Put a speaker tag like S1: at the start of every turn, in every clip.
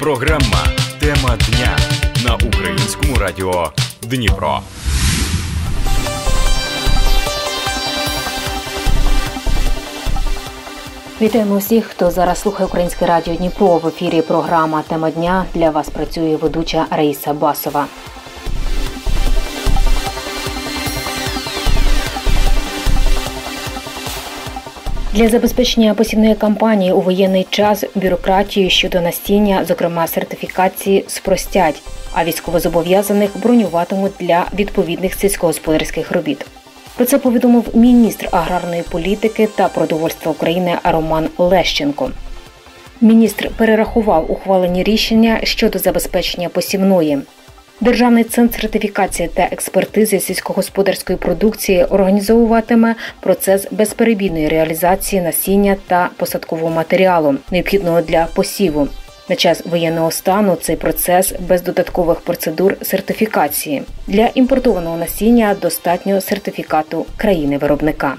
S1: Програма Тема дня на українському радіо Дніпро.
S2: Вітаємо всіх, хто зараз слухає Українське радіо Дніпро. В ефірі програма Тема дня для вас працює ведуча Раїса Басова. Для забезпечення посівної кампанії у воєнний час бюрократію щодо настіння, зокрема сертифікації, спростять, а військовозобов'язаних бронюватимуть для відповідних сільськогосподарських робіт. Про це повідомив міністр аграрної політики та продовольства України Роман Лещенко. Міністр перерахував ухвалені рішення щодо забезпечення посівної. Державний центр сертифікації та експертизи сільськогосподарської продукції організовуватиме процес безперебійної реалізації насіння та посадкового матеріалу, необхідного для посіву. На час воєнного стану цей процес без додаткових процедур сертифікації для імпортованого насіння достатньо сертифікату країни-виробника.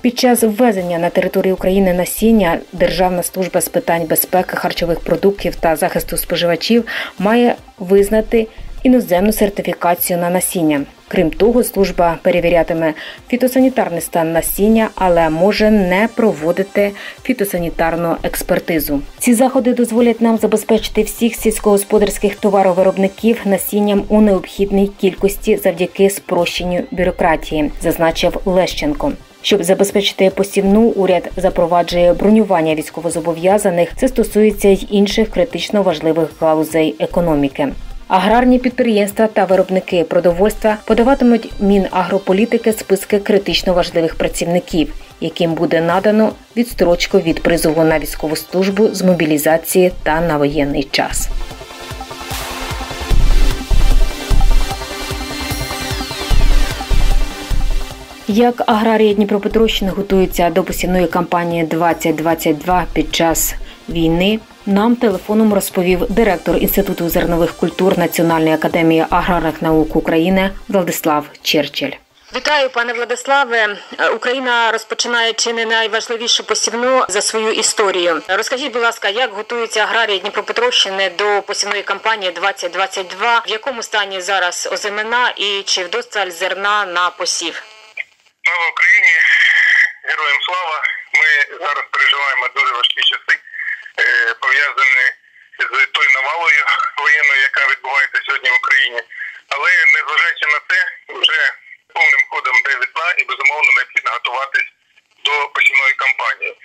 S2: Під час ввезення на територію України насіння Державна служба з питань безпеки харчових продуктів та захисту споживачів має визнати іноземну сертифікацію на насіння. Крім того, служба перевірятиме фітосанітарний стан насіння, але може не проводити фітосанітарну експертизу. Ці заходи дозволять нам забезпечити всіх сільськогосподарських товаровиробників насінням у необхідній кількості завдяки спрощенню бюрократії, зазначив Лещенко. Щоб забезпечити посівну, уряд запроваджує бронювання військовозобов'язаних. Це стосується й інших критично важливих галузей економіки. Аграрні підприємства та виробники продовольства подаватимуть Мінагрополітики списки критично важливих працівників, яким буде надано відстрочку від призову на військову службу з мобілізації та на воєнний час. Як аграрії Дніпропетровщини готуються до посівної кампанії 2022 під час війни, нам телефоном розповів директор Інституту зернових культур Національної академії аграрних наук України Владислав Черчель. Вітаю, пане Владиславе. Україна розпочинає чи не найважливішу посівну за свою історію. Розкажіть, будь ласка, як готуються аграрії Дніпропетровщини до посівної кампанії 2022? В якому стані зараз озимина і чи вдосталь зерна на посів?
S3: Слава Україні, героям слава. Ми зараз переживаємо дуже важкі часи, пов'язані з тою навалою воєнною, яка відбувається сьогодні в Україні. Але незважаючи на це, вже повним ходом йде весна і безумовно необхідно готуватись до посівної кампанії.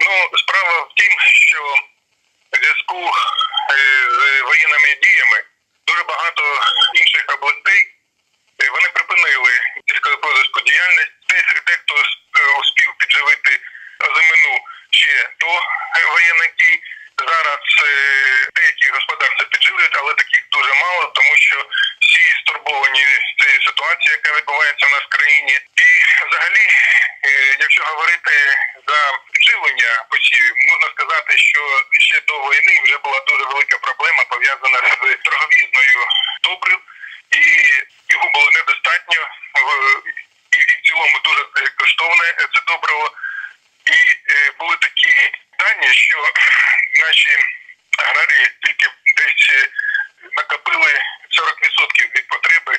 S3: Ну, справа в тім, що в зв'язку е, з воєнними діями дуже багато інших областей е, вони припинили сільськогосподарську діяльність. Те, хто успів підживити озимину ще до воєнних дій, зараз деякі господарства підживлюють, але таких дуже мало, тому що всі стурбовані цією ситуацією, яка відбувається в нас в країні. І взагалі, якщо говорити за підживлення посівів, можна сказати, що ще до війни вже була дуже велика проблема пов'язана з торговізною добрив, і його було недостатньо і в цілому дуже коштовне це добриво. І були такі дані, що наші аграрії тільки десь накопили 40% від потреби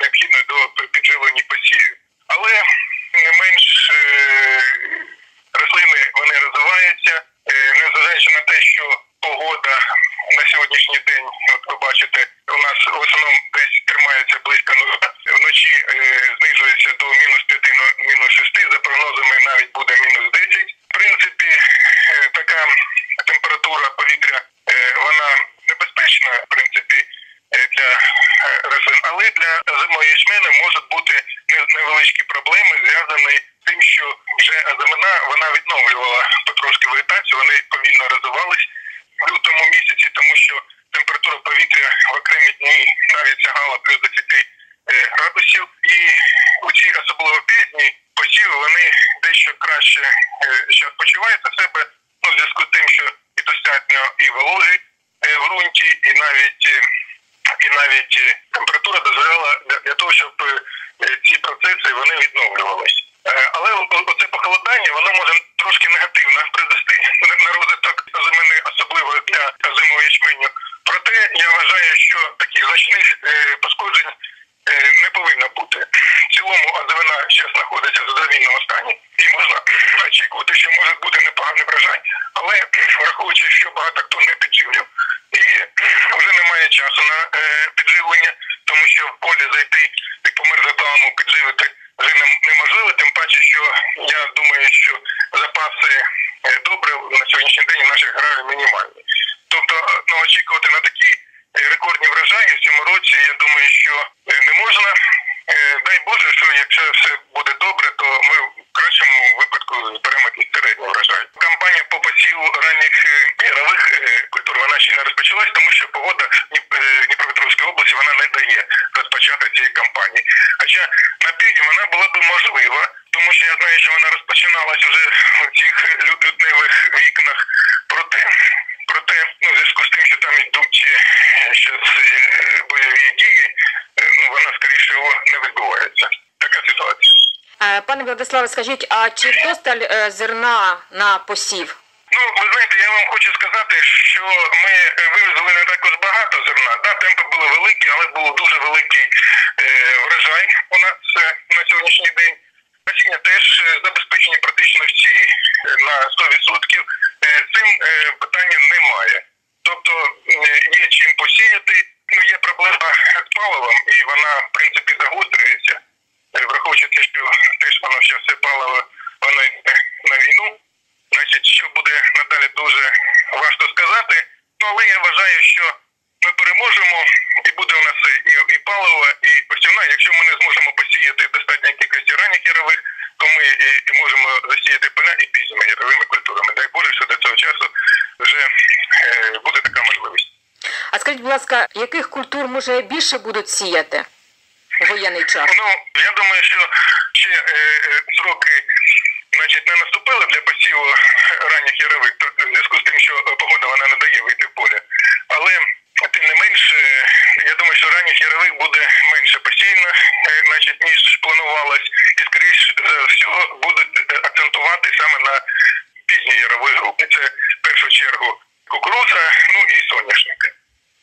S3: необхідної до підживлення посівів. Але не менш рослини вони розвиваються, незважаючи на те, що погода на сьогоднішній день, от ви бачите, у нас в основному десь тримається близько нуля, вночі е, знижується до мінус 5, мінус 6, за прогнозами навіть буде мінус 10. В принципі, е, така температура повітря, е, вона небезпечна, в принципі, для рослин, для ячмени можуть бути невеличкі проблеми, зв'язані з тим, що вже озимина, вона відновлювала потрошки вегетацію, вони повільно розвивались в лютому місяці, тому що температура повітря в окремі дні навіть сягала плюс 10 градусів. І у ці особливо пізні посіви вони дещо краще зараз почувають на себе, ну, в зв'язку з тим, що і достатньо і вологи в ґрунті, і навіть і навіть температура дозволяла для, того, щоб ці процеси вони відновлювались. Але оце похолодання воно може трошки негативно призвести на розвиток зимини, особливо для зимового ячменю я вважаю, що таких значних пошкоджень не повинно бути. В цілому азовина зараз знаходиться в задовільному стані, і можна очікувати, що може бути непоганий врожай. Але враховуючи, що багато хто не підживлював, і вже немає часу на підживлення, тому що в полі зайти і по мерзотаму підживити вже неможливо, тим паче, що я думаю, що запаси добре на сьогоднішній день наших аграрів мінімальні. Тобто ну, очікувати на такі рекордні врожаї в цьому році, я думаю, що не можна. Дай Боже, що якщо все буде добре, то ми в кращому випадку беремо якийсь середній врожай. Кампанія по посіву ранніх ярових культур вона ще не розпочалась, тому що погода в Дніпропетровській області вона не дає розпочати цієї кампанії. Хоча на півдні вона була б можлива, тому що я знаю, що вона розпочиналась уже в цих людневих вікнах. Проте проте, ну, в зв'язку з тим, що там йдуть зараз бойові дії, ну вона скоріше не відбувається. Така ситуація.
S2: Пане Владиславе, скажіть, а чи вдосталь зерна на посів?
S3: Ну, ви знаєте, я вам хочу сказати, що ми вивезли не також багато зерна. Да, темпи були великі, але був дуже великий е, врожай у нас на сьогоднішній день. Насіння теж забезпечені практично всі на 100%. Цим питання немає. Тобто є чим посіяти. Ну, є проблема з паливом, і вона, в принципі, загострюється, враховуючи те, що теж воно ще все паливо, воно йде на війну. Значить, що буде надалі дуже важко сказати. Ну, але я вважаю, що ми переможемо, і буде у нас і, і паливо, і посівна. Якщо ми не зможемо посіяти достатньо кількості ранніх ярових, то ми і, і можемо засіяти поля і пізніми яровими культурами. Дай Боже, що до цього часу вже е, буде така можливість.
S2: А скажіть, будь ласка, яких культур може більше будуть сіяти у воєнний час?
S3: Ну, я думаю, що ще е, сроки значить, не наступили для посіву ранніх ярових, в зв'язку з тим, що погода вона не дає вийти в поле. Але тим не менш, я думаю, що ранніх ярових буде менше посіяно, значить, ніж планувалось, і скоріш за всього будуть акцентувати саме на пізній ярової групи. Це в першу чергу кукуруза, ну і соняшник.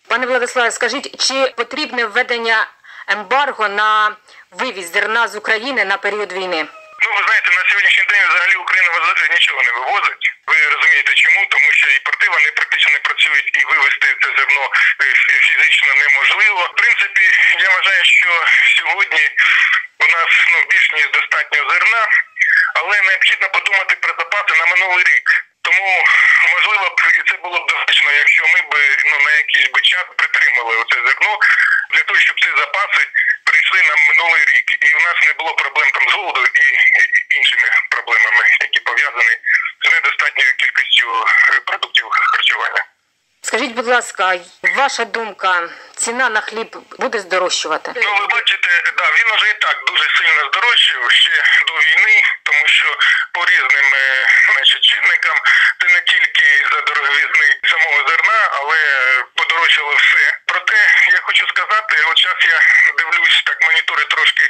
S2: Пане Владиславе, скажіть, чи потрібне введення ембарго на вивіз зерна з України на період війни?
S3: Ну, ви знаєте, на сьогоднішній день взагалі Україна нічого не вивозить. Ви розумієте, чому? Тому що і порти вони практично не працюють, і вивезти це зерно фізично неможливо. В принципі, я вважаю, що сьогодні у нас ну більш ніж достатньо зерна, але необхідно подумати про запаси на минулий рік. Тому можливо б це було б достатньо, якщо ми б ну на якийсь би час притримали оце зерно для того, щоб ці запаси перейшли на минулий рік, і у нас не було проблем там з голоду і, іншими проблемами, які пов'язані з недостатньою кількістю продуктів харчування.
S2: Скажіть, будь ласка, ваша думка, ціна на хліб буде здорожчувати?
S3: Ну, ви бачите, да, він уже і так дуже сильно здорожчав ще до війни, тому що по різним значить, чинникам це не тільки за дороговізни самого зерна, але подорожчало все. Проте я хочу сказати, от зараз я дивлюсь так, моніторю трошки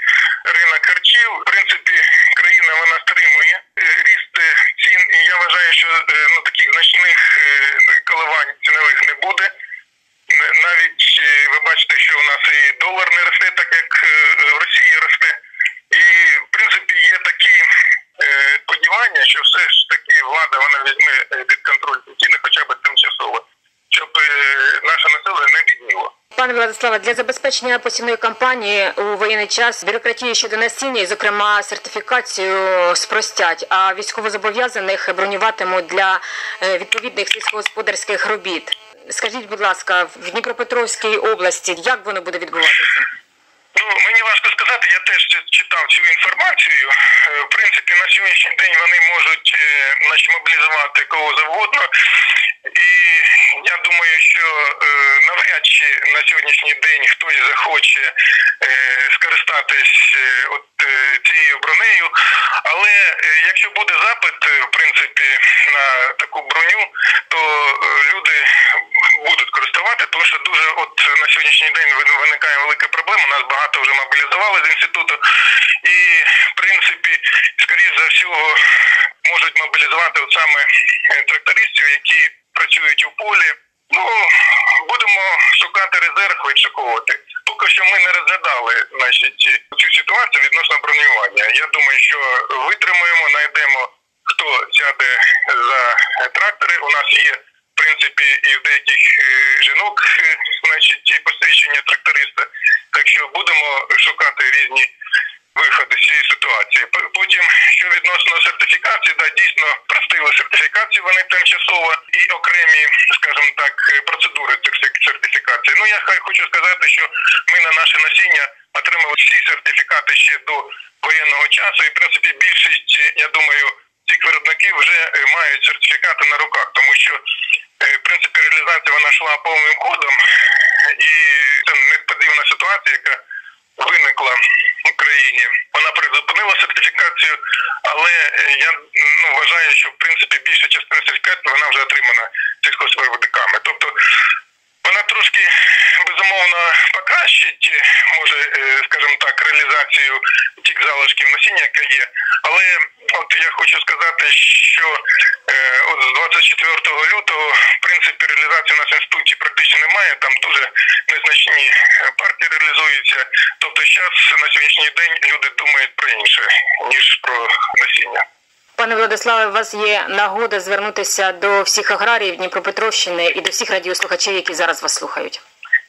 S3: ринок харчів. В принципі, країна вона стримує ріст цін, і я вважаю, що ну таких значних коливань цінових не буде. Навіть ви бачите, що у нас і долар не росте, так як в Росії росте. І в принципі є такі сподівання, що все ж таки влада вона візьме під контроль ціни, хоча б тимчасово, щоб наше населення не бідніло.
S2: Пане Владиславе, для забезпечення посівної кампанії у воєнний час бюрократію щодо насіння, і, зокрема, сертифікацію спростять, а військовозобов'язаних бронюватимуть для відповідних сільськогосподарських робіт. Скажіть, будь ласка, в Дніпропетровській області як воно буде відбуватися?
S3: Ну, мені важко сказати, я теж читав цю інформацію. В принципі, на сьогоднішній день вони можуть значить, мобілізувати кого завгодно. Думаю, що навряд чи на сьогоднішній день хтось захоче скористатись от цією бронею. Але якщо буде запит, в принципі, на таку броню, то люди будуть користувати, тому що дуже от на сьогоднішній день виникає велика проблема. Нас багато вже мобілізували з інституту, і в принципі, скоріш за всього, можуть мобілізувати от саме трактористів, які працюють у полі. Вичаковувати. Поки що ми не розглядали значить, цю ситуацію відносно бронювання. Я думаю, що витримаємо, знайдемо, хто сяде за трактори. У нас є в принципі і в деяких жінок, значить, посвідчення тракториста. Так що будемо шукати різні виходи з цієї ситуації. Потім, що відносно сертифікації, да, дійсно простили сертифікації, вони тимчасово і окремі, скажімо так, процедури цих сертифікацій. Ну я хочу сказати, що ми на наше насіння отримали всі сертифікати ще до воєнного часу, і в принципі більшість, я думаю, цих виробників вже мають сертифікати на руках, тому що в принципі реалізація вона йшла повним ходом, і це несподівана ситуація, яка виникла Україні. Вона призупинила сертифікацію, але я ну, вважаю, що в принципі більша частина сертифікатів вона вже отримана сільхозвиробниками. Тобто вона трошки безумовно покращить, може, скажімо так, реалізацію тих залишків насіння, яке є. Але от я хочу сказати, що от з 24 лютого в принципі реалізації у нас в інституті практично немає. Там дуже незначні партії реалізуються. Тобто, зараз на сьогоднішній день люди думають про інше ніж про насіння.
S2: Пане Владиславе, у вас є нагода звернутися до всіх аграріїв Дніпропетровщини і до всіх радіослухачів, які зараз вас слухають.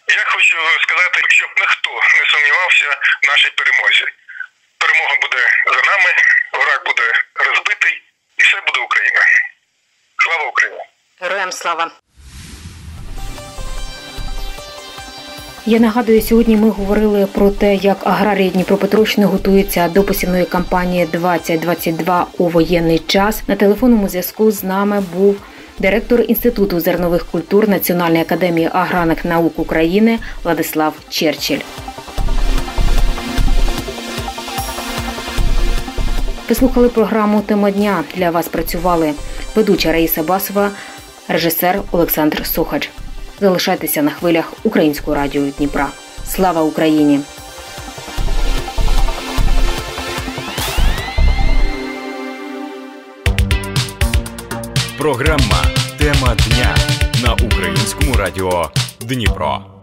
S3: Я хочу сказати, щоб ніхто не сумнівався в нашій перемозі. Перемога буде за нами, враг буде розбитий, і все буде Україна. Слава Україні!
S2: Героям слава! Я нагадую, сьогодні ми говорили про те, як аграрії Дніпропетровщини готуються до посівної кампанії 2022 у воєнний час. На телефонному зв'язку з нами був директор Інституту зернових культур Національної академії аграрних наук України Владислав Черчилль. Ви слухали програму Тема дня. Для вас працювали ведуча Раїса Басова, режисер Олександр Сухач. Залишайтеся на хвилях Українського радіо Дніпра. Слава Україні!
S1: Програма Тема дня на українському радіо Дніпро.